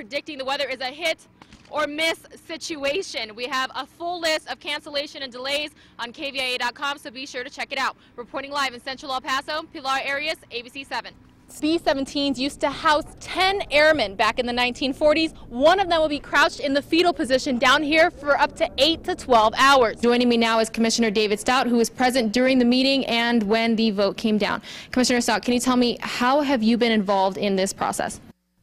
predicting the weather is a hit or miss situation. We have a full list of cancellation and delays on KVIA.com, so be sure to check it out. Reporting live in Central El Paso, Pilar Arias, ABC 7. B-17s used to house 10 airmen back in the 1940s. One of them will be crouched in the fetal position down here for up to 8 to 12 hours. Joining me now is Commissioner David Stout, who was present during the meeting and when the vote came down. Commissioner Stout, can you tell me how have you been involved in this process?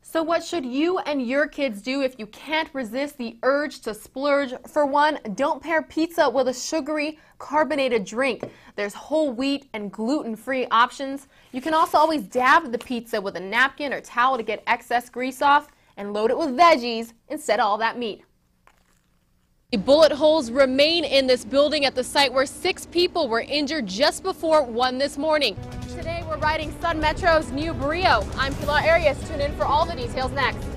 So what should you and your kids do if you can't resist the urge to splurge? For one, don't pair pizza with a sugary carbonated drink. There's whole wheat and gluten-free options. You can also always dab the pizza with a napkin or towel to get excess grease off and load it with veggies instead of all that meat. The Bullet holes remain in this building at the site where six people were injured just before 1 this morning. Riding Sun Metro's new Brio. I'm Pilar Arias. Tune in for all the details next.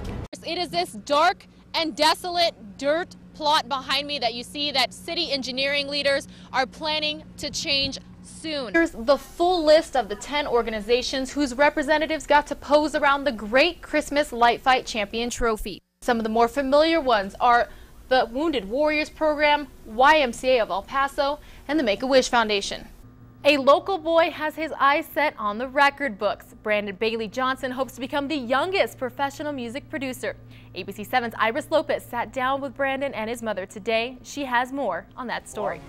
It is this dark and desolate dirt plot behind me that you see that city engineering leaders are planning to change soon. Here's the full list of the 10 organizations whose representatives got to pose around the Great Christmas Light Fight Champion Trophy. Some of the more familiar ones are the Wounded Warriors Program, YMCA of El Paso, and the Make-A-Wish Foundation. A local boy has his eyes set on the record books. Brandon Bailey Johnson hopes to become the youngest professional music producer. ABC 7's Iris Lopez sat down with Brandon and his mother today. She has more on that story.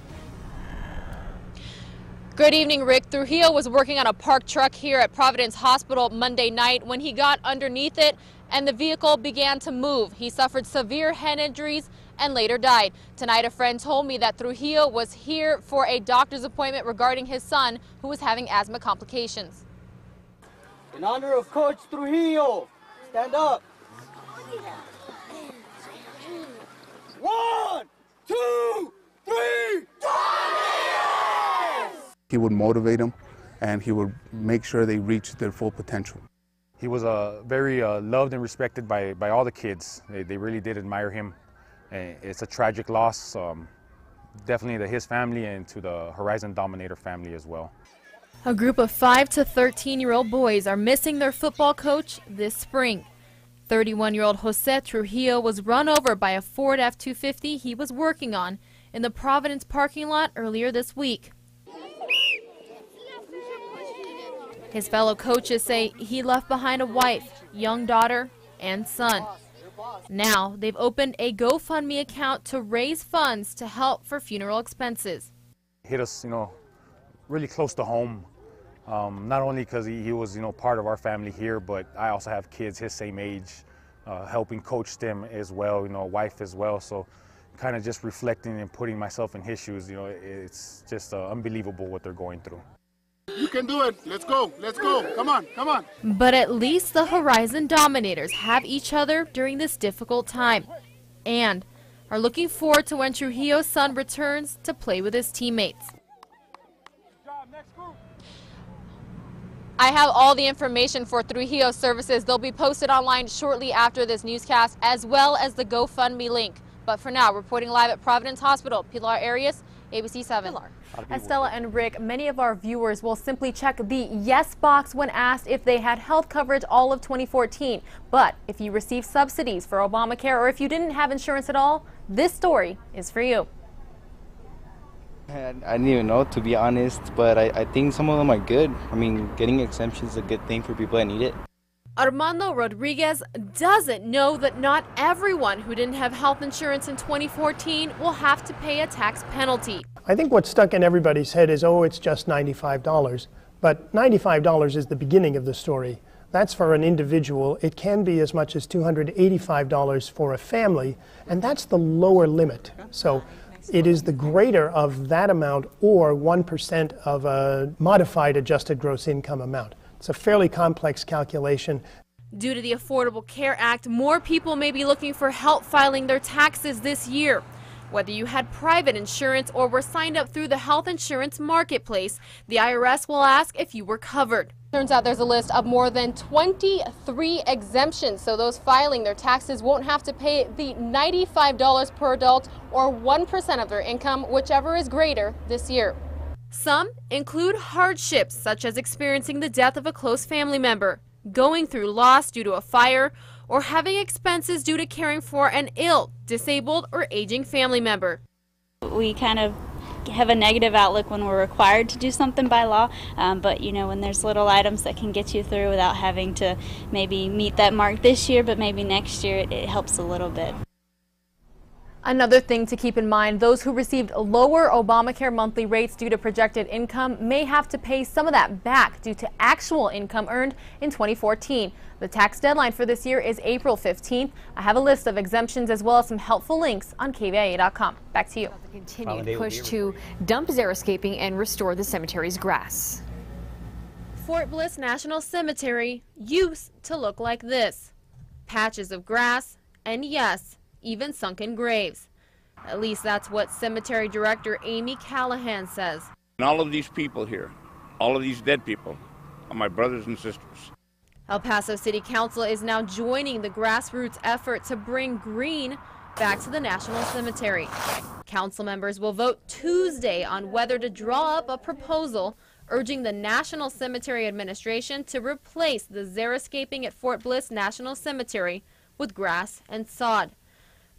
Good evening, Rick. Trujillo was working on a parked truck here at Providence Hospital Monday night when he got underneath it and the vehicle began to move. He suffered severe head injuries and later died. Tonight, a friend told me that Trujillo was here for a doctor's appointment regarding his son who was having asthma complications. In honor of Coach Trujillo, stand up. One, two, three, He would motivate them and he would make sure they reached their full potential. He was uh, very uh, loved and respected by, by all the kids. They, they really did admire him. And it's a tragic loss, um, definitely to his family and to the Horizon Dominator family as well. A group of 5 to 13 year old boys are missing their football coach this spring. 31 year old Jose Trujillo was run over by a Ford F 250 he was working on in the Providence parking lot earlier this week. His fellow coaches say he left behind a wife, young daughter, and son. Now they've opened a GoFundMe account to raise funds to help for funeral expenses. Hit us, you know, really close to home. Um, not only because he, he, was, you know, part of our family here, but I also have kids his same age, uh, helping coach them as well, you know, wife as well. So kind of just reflecting and putting myself in his shoes, you know, it's just uh, unbelievable what they're going through. You can do it. Let's go. Let's go. Come on. Come on. But at least the Horizon Dominators have each other during this difficult time and are looking forward to when Trujillo's son returns to play with his teammates. I have all the information for Trujillo services. They'll be posted online shortly after this newscast, as well as the GoFundMe link. But for now, reporting live at Providence Hospital, Pilar Arias, ABC 7. Estela and Rick, many of our viewers will simply check the yes box when asked if they had health coverage all of 2014. But if you received subsidies for Obamacare or if you didn't have insurance at all, this story is for you. I didn't even know, to be honest, but I, I think some of them are good. I mean, getting exemptions is a good thing for people that need it. Armando Rodriguez doesn't know that not everyone who didn't have health insurance in 2014 will have to pay a tax penalty. I think what's stuck in everybody's head is, oh, it's just $95. But $95 is the beginning of the story. That's for an individual. It can be as much as $285 for a family, and that's the lower limit. So it is the greater of that amount or 1% of a modified adjusted gross income amount. It's a fairly complex calculation. Due to the Affordable Care Act, more people may be looking for help filing their taxes this year. Whether you had private insurance or were signed up through the health insurance marketplace, the IRS will ask if you were covered. Turns out there's a list of more than 23 exemptions, so those filing their taxes won't have to pay the $95 per adult or 1% of their income, whichever is greater this year. Some include hardships such as experiencing the death of a close family member, going through loss due to a fire, or having expenses due to caring for an ill, disabled, or aging family member. We kind of have a negative outlook when we're required to do something by law, um, but you know, when there's little items that can get you through without having to maybe meet that mark this year, but maybe next year, it, it helps a little bit. Another thing to keep in mind, those who received lower Obamacare monthly rates due to projected income may have to pay some of that back due to actual income earned in 2014. The tax deadline for this year is April 15th. I have a list of exemptions as well as some helpful links on KVIA.com. Back to you. The continued push to dump xeriscaping and restore the cemetery's grass. Fort Bliss National Cemetery used to look like this. Patches of grass, and yes, even sunken graves. At least that's what cemetery director Amy Callahan says. And all of these people here, all of these dead people, are my brothers and sisters. El Paso City Council is now joining the grassroots effort to bring green back to the National Cemetery. Council members will vote Tuesday on whether to draw up a proposal urging the National Cemetery Administration to replace the xeriscaping at Fort Bliss National Cemetery with grass and sod.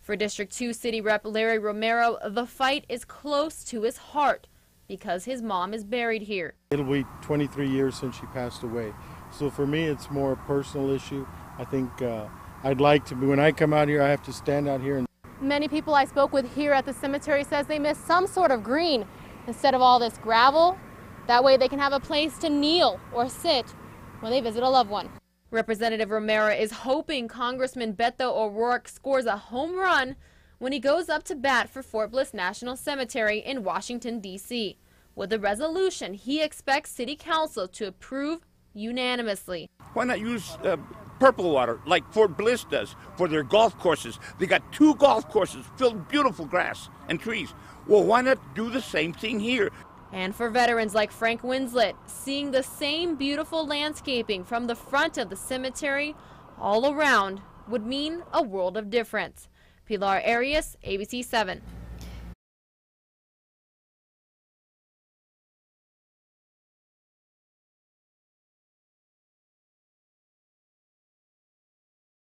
For District 2 City Rep Larry Romero, the fight is close to his heart because his mom is buried here. It'll be 23 years since she passed away. So for me, it's more a personal issue. I think uh, I'd like to be, when I come out here, I have to stand out here. And Many people I spoke with here at the cemetery says they miss some sort of green instead of all this gravel. That way they can have a place to kneel or sit when they visit a loved one. Representative Romero is hoping Congressman Beto O'Rourke scores a home run when he goes up to bat for Fort Bliss National Cemetery in Washington, D.C. With a resolution he expects City Council to approve unanimously. Why not use uh, purple water like Fort Bliss does for their golf courses? They got two golf courses filled with beautiful grass and trees. Well, why not do the same thing here? And for veterans like Frank Winslet, seeing the same beautiful landscaping from the front of the cemetery all around would mean a world of difference. Pilar Arias, ABC 7.